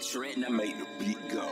Trent, I made the beat go.